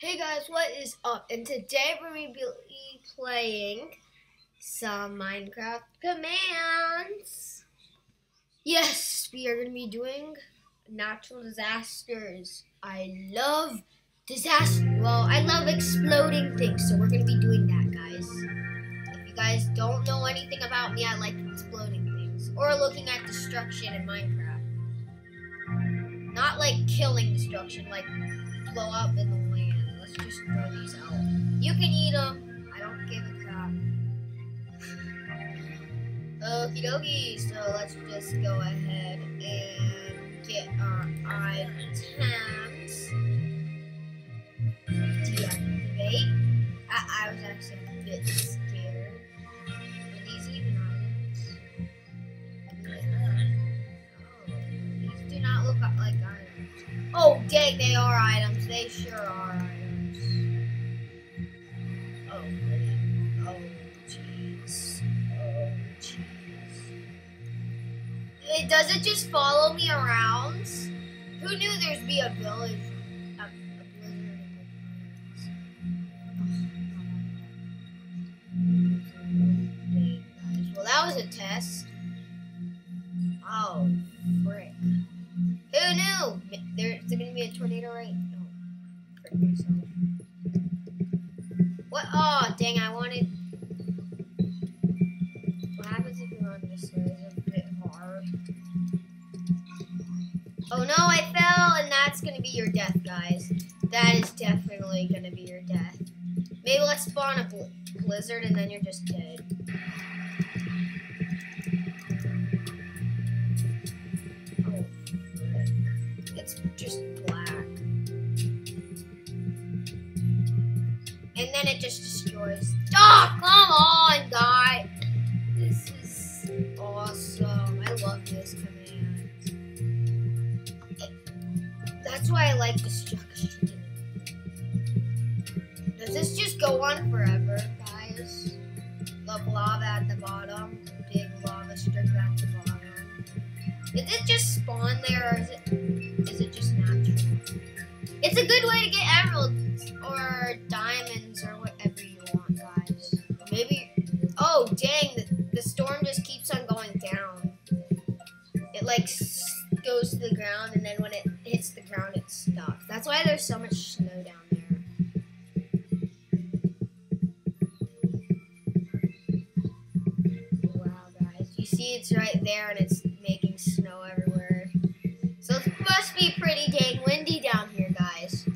Hey guys, what is up? And today we're going to be playing some Minecraft commands. Yes, we are going to be doing natural disasters. I love disaster. Well, I love exploding things, so we're going to be doing that, guys. If you guys don't know anything about me, I like exploding things. Or looking at destruction in Minecraft. Not like killing destruction, like blow up in the just throw these out. You can eat them. I don't give a crap. Okie dokie. So let's just go ahead and get our items. Deactivate. I, I was actually a bit scared. Are these even items? Oh, these do not look like items. Oh, dang, they are items. They sure are does it just follow me around? Who knew there'd be a village? You're just dead. Oh. It's just black. And then it just destroys. Oh, right there and it's making snow everywhere. So it must be pretty dang windy down here, guys.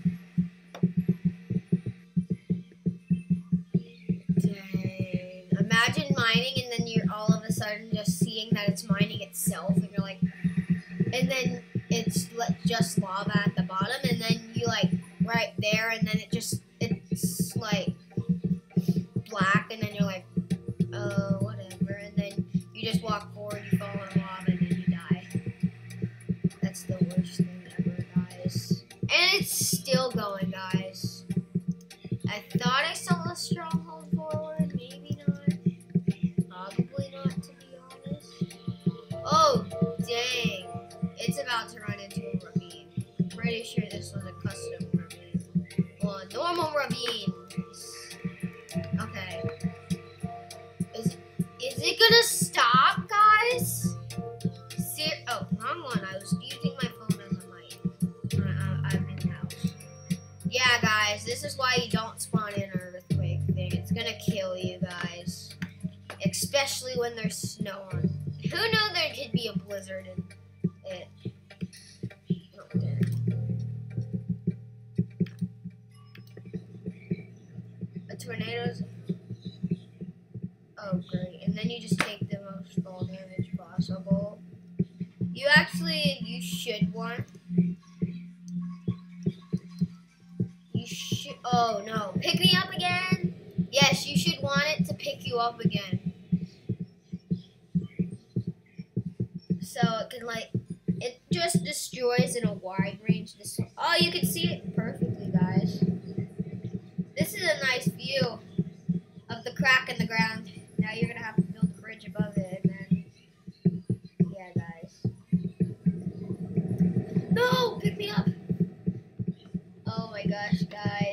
Dang. Imagine mining and then you're all of a sudden just seeing that it's mining itself and you're like, and then it's just lava at the bottom and then you like right there and then the crack in the ground. Now you're gonna have to build a bridge above it, and then yeah, guys. No, pick me up. Oh my gosh, guys.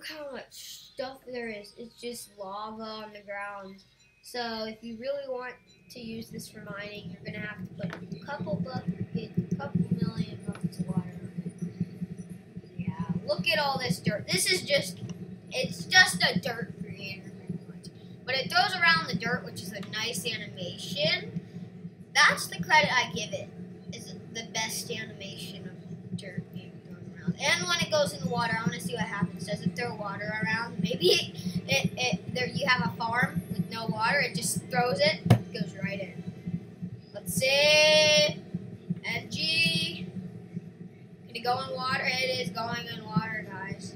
Look how much stuff there is. It's just lava on the ground. So if you really want to use this for mining, you're gonna have to put a couple buckets, a couple million buckets of water. Yeah, look at all this dirt. This is just, it's just a dirt creator. But it throws around the dirt, which is a nice animation. That's the credit I give it. Is the best animation of dirt being thrown around. And when it goes in the water, I want to see what happens. Does it throw water around? Maybe it, it, it there you have a farm with no water. It just throws it, goes right in. Let's see. NG. Can it go in water? It is going in water, guys.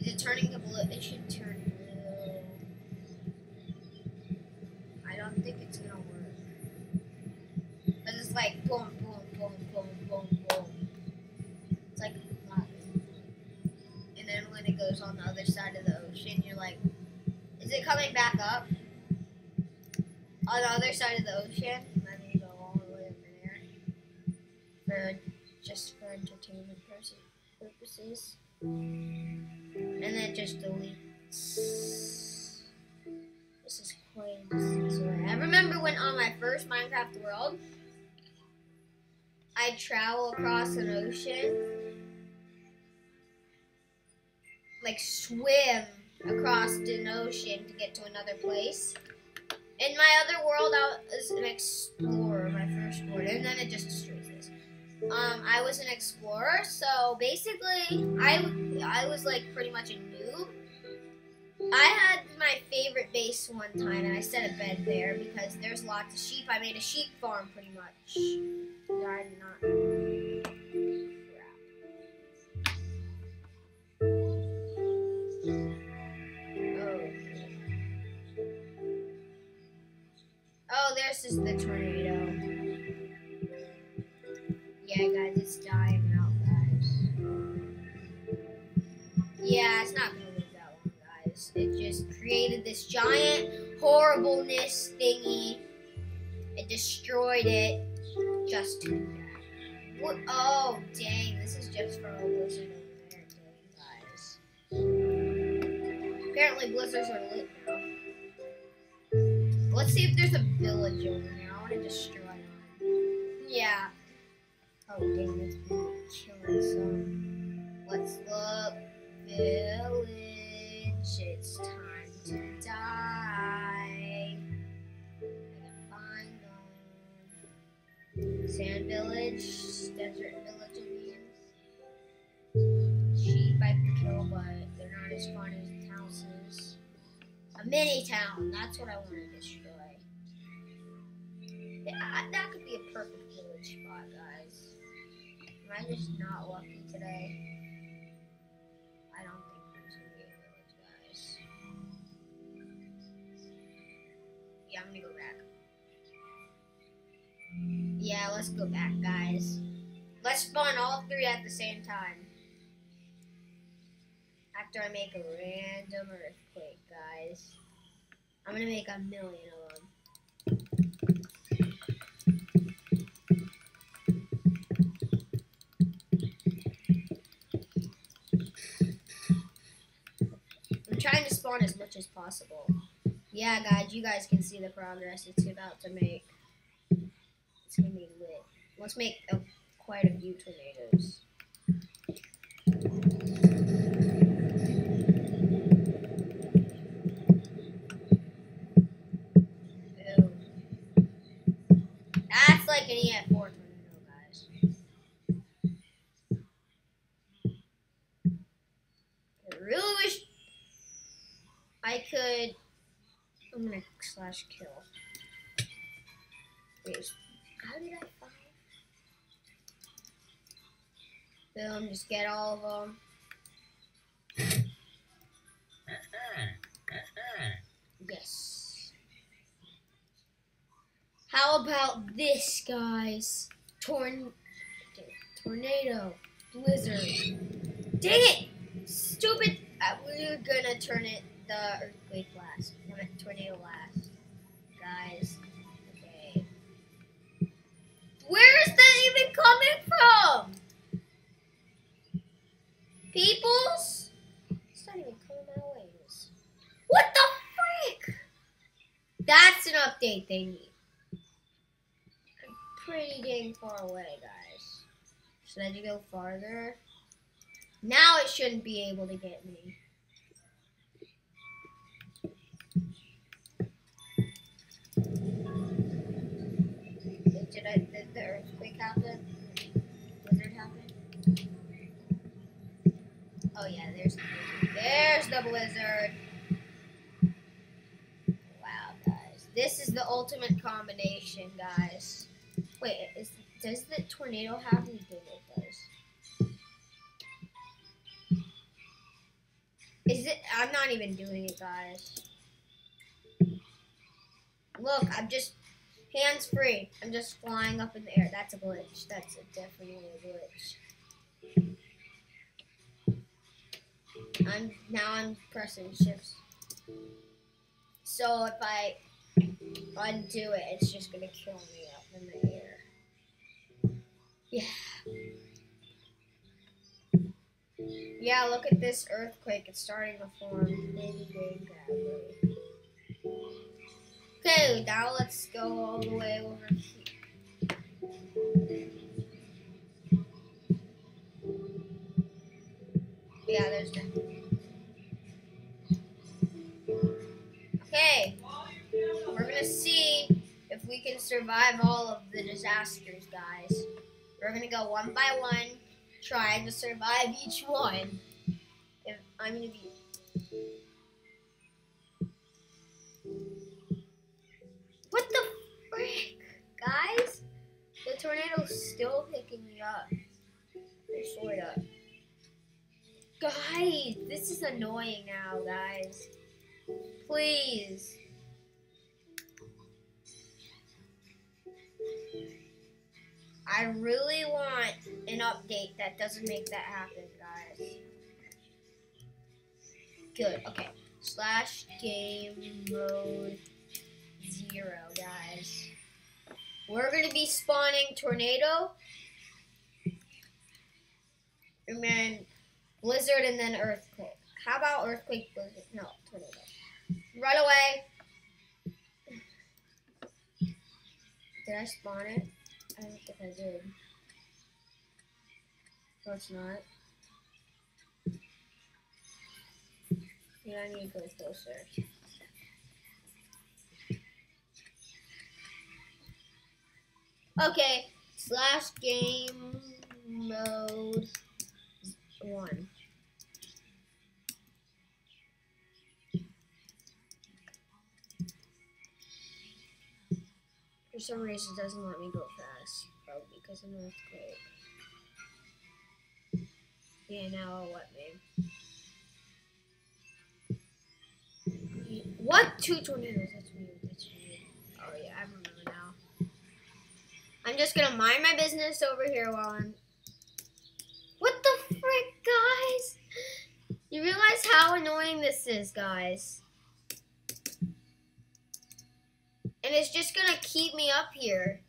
Is it turning to blue? It should turn blue. I don't think it's gonna work. But it's like boom, boom, boom, boom, boom, boom. It's like that. And then when it goes on the other side of the ocean, you're like, is it coming back up? On the other side of the ocean? Let me go all the way over there. For just for entertainment pers- And then just deletes. This is a. I remember when on my first Minecraft world, I'd travel across an ocean, like swim across an ocean to get to another place. In my other world, I was an explorer, my first world, and then it just destroys this. Um, I was an explorer, so basically, I I was like pretty much a noob. I had my favorite base one time, and I set a bed there because there's lots of sheep. I made a sheep farm pretty much. Yeah, I'm not. Oh. Oh, this is the tornado. Yeah, guys, it's dying out, guys. Yeah, it's not gonna live that long, guys. It just created this giant horribleness thingy. It destroyed it just to that. What? Oh, dang! This is just for a blizzard over there, guys. Apparently, blizzards are lit now. Let's see if there's a village over there. I want to destroy it. Yeah. Oh, dang, this chilling song. What's up, village? It's time to die. I gotta find them. Sand village, desert village Indians. Sheep I can kill, but they're not as fun as houses. A mini town, that's what I want to destroy. Yeah, that could be a perfect village spot, guys. I just not lucky today? I don't think there's gonna be a village, guys. Yeah, I'm gonna go back. Yeah, let's go back, guys. Let's spawn all three at the same time. After I make a random earthquake, guys. I'm gonna make a million of them. Spawn as much as possible. Yeah, guys, you guys can see the progress it's about to make. It's gonna be lit. Let's make a, quite a few tornadoes. Ew. That's like an EF4 tornado, guys. I really wish I could. I'm gonna slash kill. Wait, how did I find? Boom, just get all of them. Yes. How about this, guys? Torn, tornado, blizzard. Dang it! Stupid. Uh, we're gonna turn it the earthquake last. I meant tornado last. Guys. Okay. Where is that even coming from? Peoples? It's not even coming my ways. What the frick? That's an update they need. I'm pretty dang far away, guys. Should I go farther? Now it shouldn't be able to get me. Blizzard. Wow, guys. This is the ultimate combination, guys. Wait, is, does the tornado have anything it does? Is it? I'm not even doing it, guys. Look, I'm just hands free. I'm just flying up in the air. That's a glitch. That's a, definitely a I'm now I'm pressing shifts. So if I undo it, it's just gonna kill me up in the air. Yeah. Yeah, look at this earthquake. It's starting to form big. Okay, now let's go all the way over survive all of the disasters, guys. We're gonna go one by one, trying to survive each one. If I'm gonna be What the frick? Guys? The tornado's still picking me up. Or sort of. Guys, this is annoying now, guys. Please. I really want an update that doesn't make that happen, guys. Good, okay. Slash game mode zero, guys. We're gonna be spawning tornado, and then blizzard, and then earthquake. How about earthquake, blizzard? No, tornado. Right away. Did I spawn it? I don't think I did. No, it's not. Yeah, I need to go closer. Okay, slash game mode one. For some reason, it doesn't let me go fast. Probably because of an earthquake. Yeah, now it'll let me. What? Two tornadoes. That's weird. That's weird. Oh, yeah, I remember now. I'm just gonna mind my business over here while I'm. What the frick, guys? You realize how annoying this is, guys? And it's just gonna keep me up here.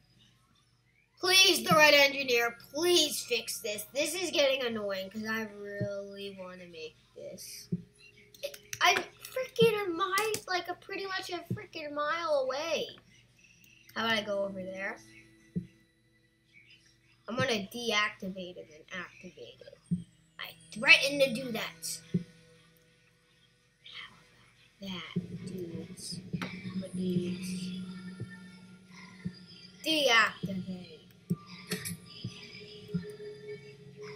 Please, the red engineer, please fix this. This is getting annoying because I really want to make this. I'm freaking a mile, like a pretty much a freaking mile away. How about I go over there? I'm gonna deactivate it and activate it. I threaten to do that. How about that, dudes? Please. Deactivate.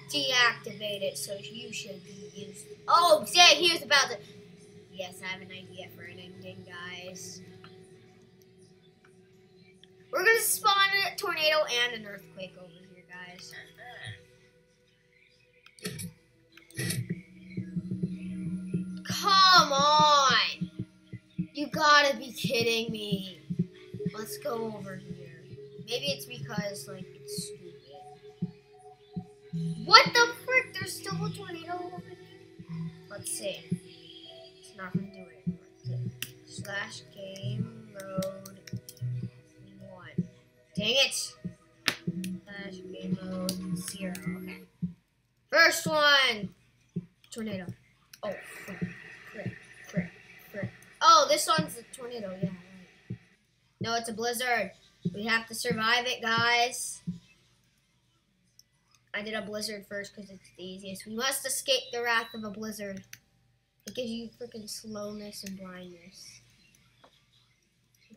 Deactivate it so you should be used. Oh, dang, he was about to. Yes, I have an idea for an ending, guys. We're gonna spawn a tornado and an earthquake over here, guys. Come on! You gotta be kidding me. Let's go over here. Maybe it's because, like, it's stupid. What the frick? There's still a tornado over here? Let's see. It's not gonna do it anymore. Slash game mode one. Dang it! Slash game mode zero. Okay. First one! Tornado. Oh, frick, frick, frick, frick. Oh, this one's a tornado, yeah. No, it's a blizzard. We have to survive it, guys. I did a blizzard first because it's the easiest. We must escape the wrath of a blizzard. It gives you freaking slowness and blindness.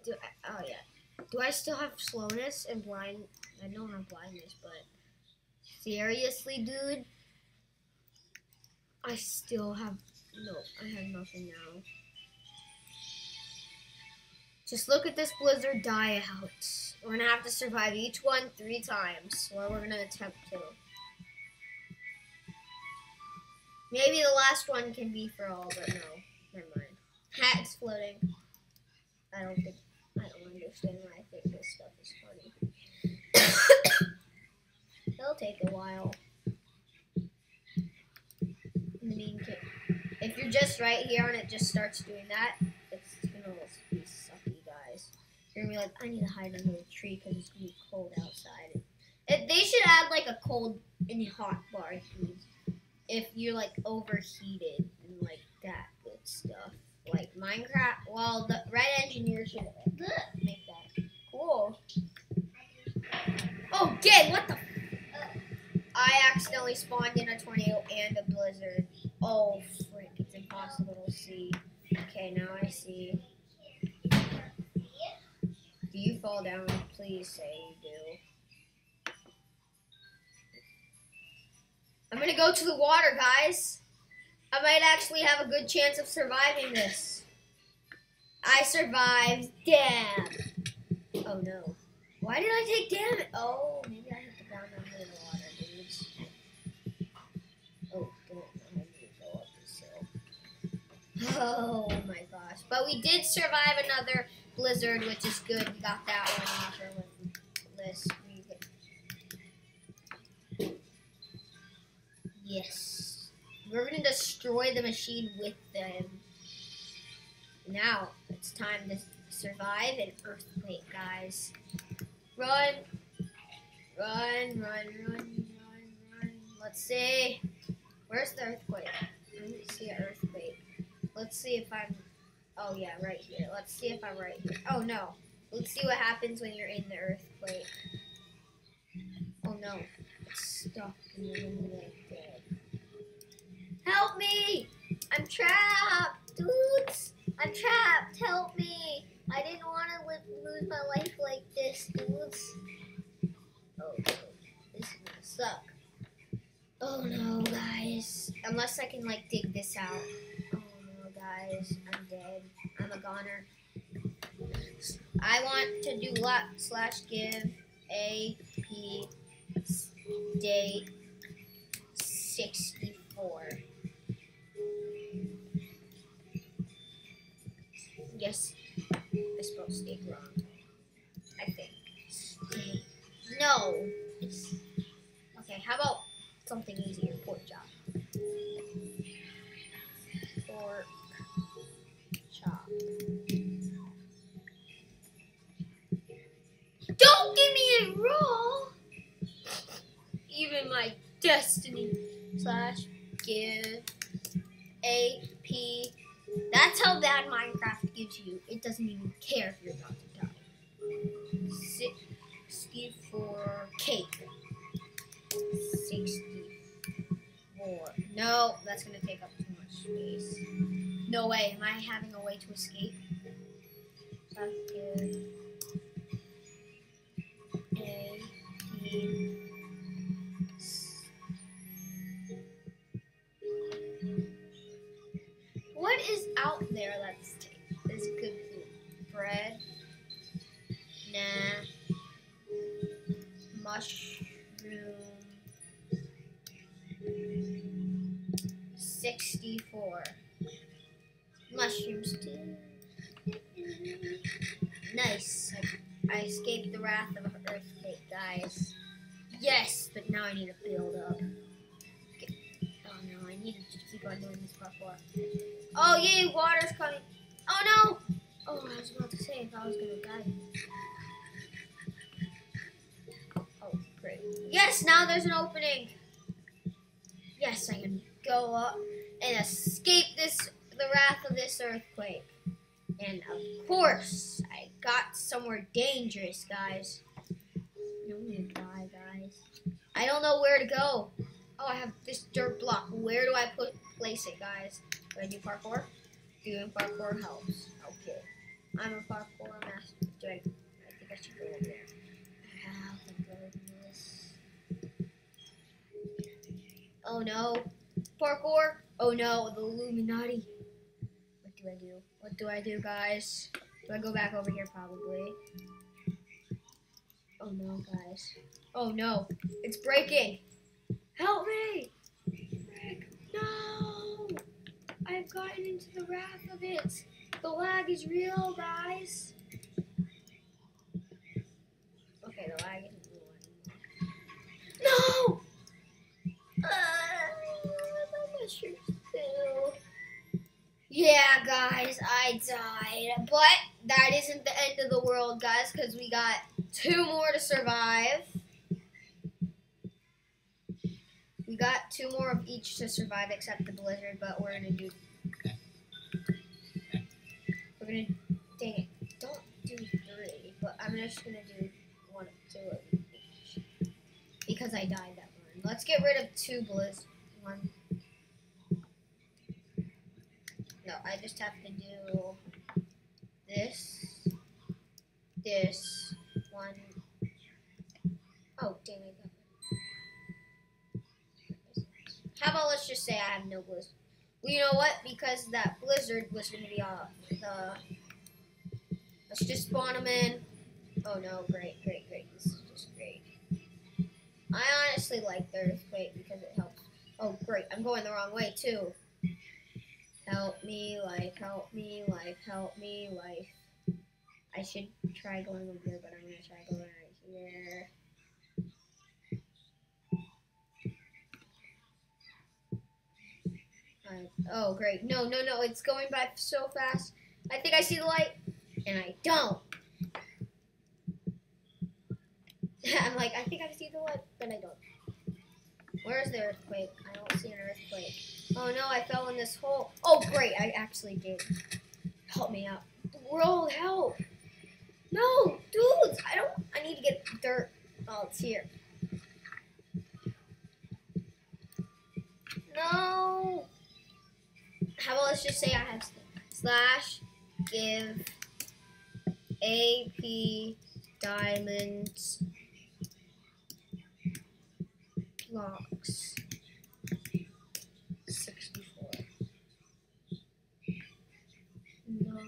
Do I, oh yeah. Do I still have slowness and blind? I don't have blindness, but seriously, dude, I still have no. I have nothing now. Just look at this blizzard die out. We're gonna have to survive each one three times. Well, we're gonna attempt to. Maybe the last one can be for all, but no. Never mind. Hat exploding. I don't think. I don't understand why I think this stuff is funny. It'll take a while. The meantime, if you're just right here and it just starts doing that, it's gonna be sucky, guys. You're gonna be like, I need to hide under a tree because it's gonna be cold outside. If they should add like a cold and hot bar, dudes. If you're like overheated and like that good stuff, like Minecraft. Well, the red engineer should make that cool. Oh, Gay, what the? Uh, I accidentally spawned in a tornado and a blizzard. Oh, frick, it's impossible to see. Okay, now I see. Do you fall down? Please say you do. I'm gonna go to the water, guys. I might actually have a good chance of surviving this. I survived. Damn. Oh no. Why did I take damage? Oh, maybe I have to go down under the water. Oh, don't I need to. Oh my gosh. But we did survive another blizzard, which is good. We got that one off We're gonna destroy the machine with them. Now it's time to survive an earthquake, guys. Run, run, run, run, run, run. Let's see. Where's the earthquake? I didn't see an earthquake. Let's see if I'm. Oh yeah, right here. Let's see if I'm right here. Oh no. Let's see what happens when you're in the earthquake. Oh no. It's stuck in the middle of the dead. Help me! I'm trapped, dudes! I'm trapped, help me! I didn't want to live, lose my life like this, dudes. Oh, this is gonna suck. Oh no, guys. Unless I can, like, dig this out. Oh no, guys. I'm dead. I'm a goner. I want to do what slash give a p date 64. guess I spelled steak wrong. I think. No. It's okay, how about something easier? Pork chop. Pork chop. Don't give me it raw. Even my destiny slash give a p that's how bad Minecraft gives you. It doesn't even care if you're about to die. Sixty-four cake. Sixty-four. No, that's gonna take up too much space. No way. Am I having a way to escape? Slash give a p. Stew. Nice. I, escaped the wrath of earthquake, guys. Yes, but now I need to build up. Okay. Oh no, I need to just keep on doing this parkour. Oh yay, water's coming. Oh no! Oh, I was about to say if I was gonna die. Oh, great. Yes, now there's an opening. Yes, I can go up and escape this the wrath of this earthquake. And of course, I got somewhere dangerous, guys. I'm gonna die, guys. I don't know where to go. Oh, I have this dirt block. Where do I put place it, guys? Do I do parkour? Doing parkour helps. Okay. I'm a parkour master. Do I, I think I should go over there. Oh no. Parkour. Oh no, the Illuminati. What do I do? What do I do, guys? Do I go back over here? Probably. Oh no, guys. Oh no. It's breaking. Help me! No! I've gotten into the wrath of it. The lag is real, guys. Okay, the lag isn't real. No! Yeah, guys, I died. But that isn't the end of the world, guys, because we got two more to survive. We got two more of each to survive except the blizzard, but we're gonna do. We're gonna. Dang it. Don't do three, but I'm just gonna do one, two of each. Because I died that one. Let's get rid of two blizz. One. No, I just have to do this, this, one. Oh, dang it. How about let's just say I have no blizzard? Well, you know what? Because that blizzard was going to be off. The let's just spawn them in. Oh no! Great, great, great. This is just great. I honestly like the earthquake because it helps. Oh great! I'm going the wrong way too. Help me, life. Help me, life. Help me, life. I should try going over there, but I'm gonna try going right here. Alright. Oh, great. No, no, no. It's going by so fast. I think I see the light, and I don't. I'm like, I think I see the light, but I don't. Where's the earthquake? I don't see an earthquake. Oh no, I fell in this hole. Oh, great. I actually did. Help me out. World, help. No, dudes. I don't. I need to get dirt. Oh, it's here. No. How about let's just say I have slash give AP diamonds blocks. 64. No.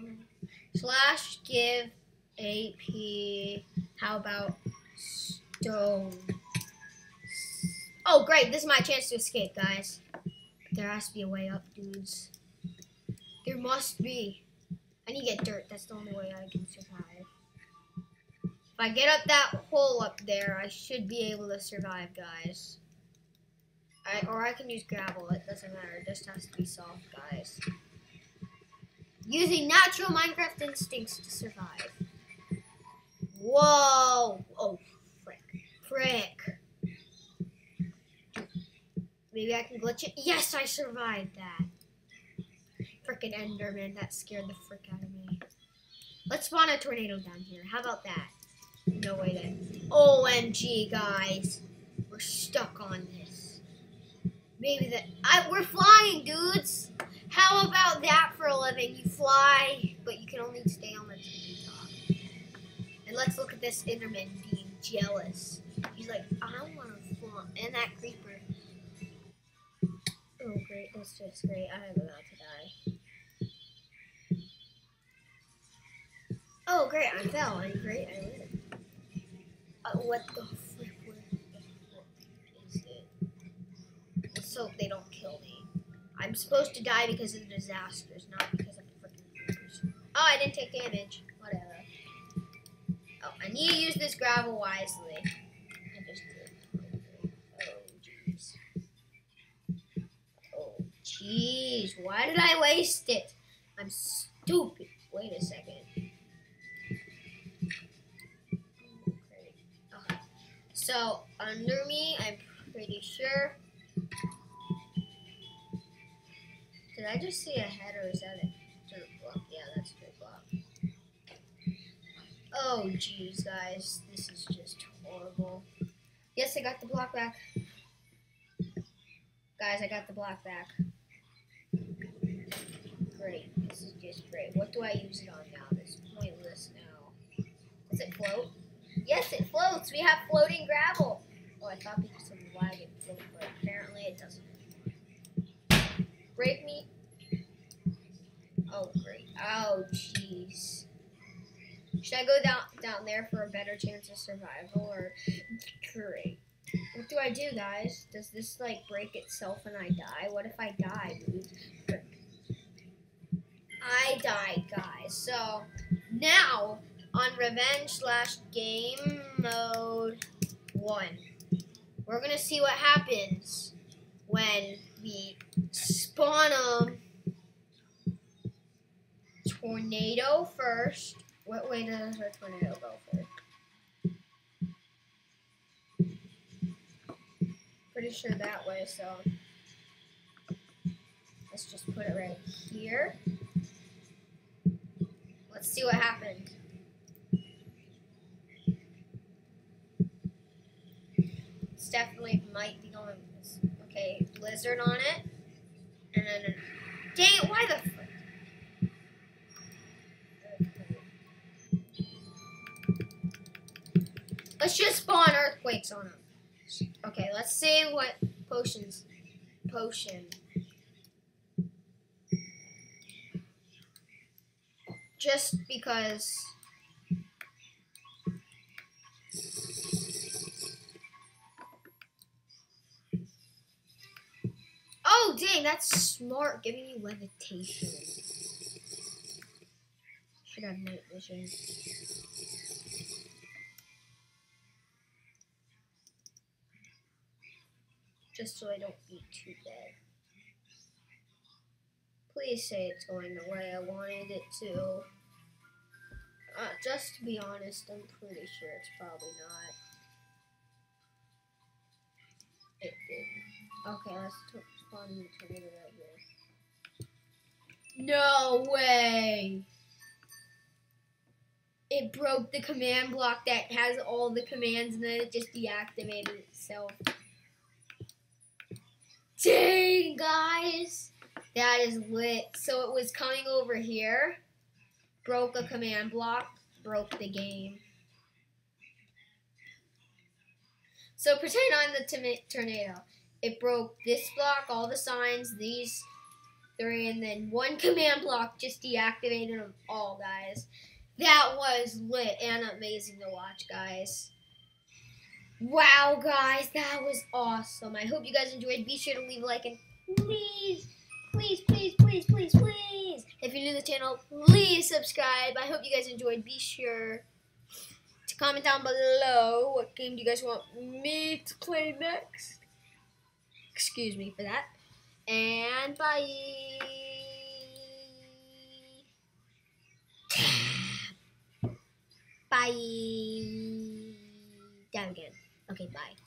Slash give AP. How about stone? Oh, great. This is my chance to escape, guys. There has to be a way up, dudes. There must be. I need to get dirt. That's the only way I can survive. If I get up that hole up there, I should be able to survive, guys. I, or I can use gravel. It doesn't matter. It just has to be soft, guys. Using natural Minecraft instincts to survive. Whoa! Oh, frick. Frick. Maybe I can glitch it. Yes, I survived that. Frickin' Enderman. That scared the frick out of me. Let's spawn a tornado down here. How about that? No way then. OMG, guys. We're stuck on this. Maybe that. I, we're flying, dudes. How about that for a living? You fly, but you can only stay on the top. And let's look at this Enderman being jealous. He's like, I want to fly. And that creeper. Oh, great. That's just great. I am about to die. Oh, great. I fell. And great. I lived. Uh, what the flip? Is it? Let's hope they don't kill me. I'm supposed to die because of the disasters, not because of the freaking creepers. Oh, I didn't take damage. Whatever. Oh, I need to use this gravel wisely. I just did. Oh, jeez. Oh, jeez. Why did I waste it? I'm stupid. Wait a second. Oh, okay. So, under me, I'm pretty sure. Did I just see a head or is that a dirt block? Yeah, that's a dirt block. Oh, jeez, guys. This is just horrible. Yes, I got the block back. Guys, I got the block back. Great. This is just great. What do I use it on now? This is pointless now. Does it float? Yes, it floats. We have floating gravel. Oh, I thought because of the lag it float, but apparently it doesn't. Break me. Oh, great. Oh, jeez. Should I go down down there for a better chance of survival, or great? What do I do, guys? Does this like break itself and I die? What if I die, dude? I died, guys. So now on revenge slash game mode one, we're gonna see what happens when we spawn them. Tornado first. What way does our tornado go first? Pretty sure that way, so let's just put it right here. Let's see what happened. It's definitely might be going. Okay, blizzard on it, and then dang it! Why the Let's just spawn earthquakes on them. Okay, let's see what potions. Potion. Just because. Oh, dang, that's smart. Giving me levitation. Should have night vision. So I don't too dead. Please say it's going the way I wanted it to. Uh, just to be honest, I'm pretty sure it's probably not. It didn't. Okay, let's spawn the tornado right here. No way! It broke the command block that has all the commands and then it just deactivated itself. Dang, guys! That is lit. So it was coming over here, broke a command block, broke the game. So pretend I'm the tornado. It broke this block, all the signs, these three, and then one command block just deactivated them all, guys. That was lit and amazing to watch, guys. Wow, guys, that was awesome. I hope you guys enjoyed. Be sure to leave a like and please, please, please, please, please, please. If you're new to the channel, please subscribe. I hope you guys enjoyed. Be sure to comment down below what game do you guys want me to play next. Excuse me for that. And bye. Bye. Down again. Okay, bye.